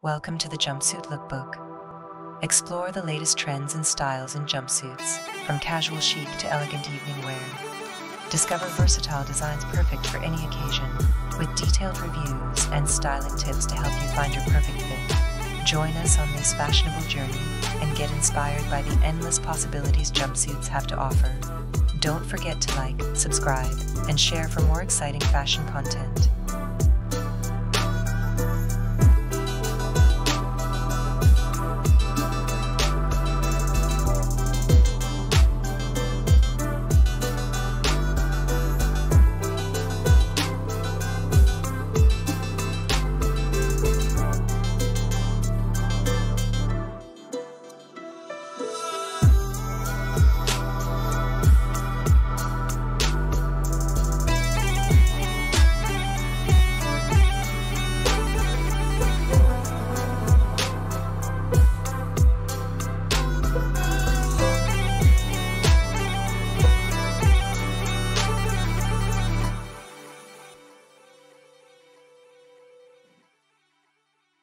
Welcome to the Jumpsuit Lookbook. Explore the latest trends and styles in jumpsuits, from casual chic to elegant evening wear. Discover versatile designs perfect for any occasion, with detailed reviews and styling tips to help you find your perfect fit. Join us on this fashionable journey and get inspired by the endless possibilities jumpsuits have to offer. Don't forget to like, subscribe, and share for more exciting fashion content.